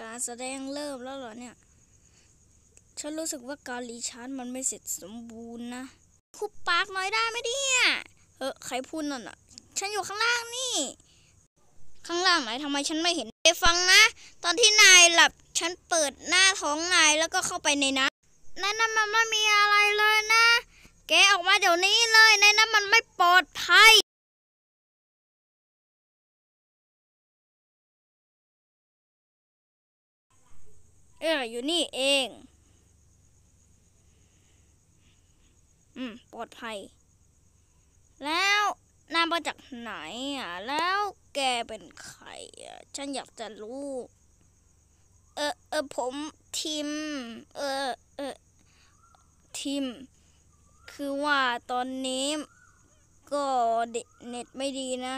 การแสดงเริ่มแล้วเหรอเนี่ย ฉันรู้สึกว่าการรีชาร์จมันไม่เสร็จสมบูรณ์นะคุปปากหน่อยได้ไหมเนี่ยเออใครพูดนั่นอะ ฉันอยู่ข้างล่างนี่ ข้างล่างไหนทำไมฉันไม่เห็น ฟังนะ ตอนที่นายหลับฉันเปิดหน้าท้องนายแล้วก็เข้าไปในนั้นในนั้นมันไม่มีอะไรเลยนะ แกออกมาเดี๋ยวนี้เลยในนั้นมันไม่ปลอดภัย เอออยู่นี่เอง อืม ปลอดภัย แล้ว นามาจากไหนอะ แล้วแกเป็นใครอะ ฉันอยากจะรู้ เออเออผมทิม เออเออทิม คือว่าตอนนี้ก็เดเน็ตไม่ดีนะ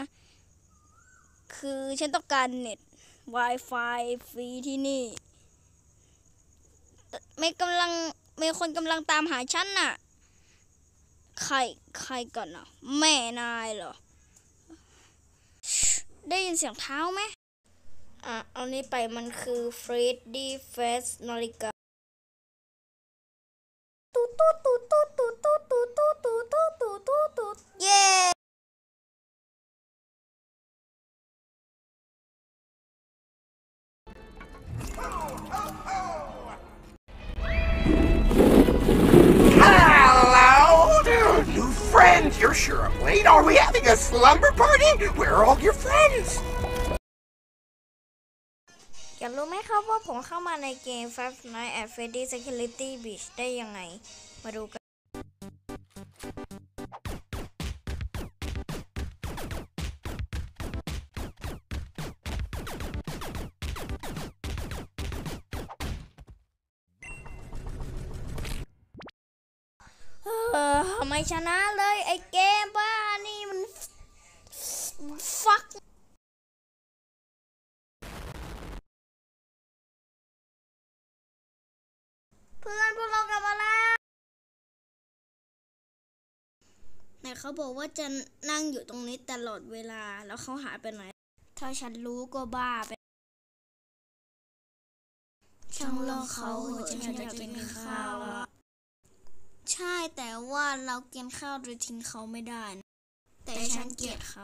คือฉันต้องการเน็ต Wi-Fi ฟรีที่นี่ ไม่กำลังมีคนกำลังตามหาฉันน่ะ ใครใครก่อนน่ะแม่นายเหรอ ได้ยินเสียงเท้าไหมอะ เอานี้ไปมันคือเฟรดดี้เฟสนาฬิกา sure I'm late. Are we having a slumber party? Where are all your friends? อยากรู้ไหมครับว่าผมเข้ามาในเกม Five Nights at Freddy's Security Breach ได้ยังไง มาดูกัน ไม่ชนะเลยไอ้เกมบ้านี่มันฟักเพื่อนพวกเรากลับมาแล้วไหนเขาบอกว่าจะนั่งอยู่ตรงนี้ตลอดเวลาแล้วเขาหายไปไหน ถ้าฉันรู้ก็บ้าไปช่างเล่าเขาฉันอยากกินข้าวอะใช่แต่ ว่าเรากินข้าวโดยทิ้งเขาไม่ได้ แต่ฉันเกลียดเขา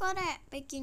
ก็ได้ไปกิน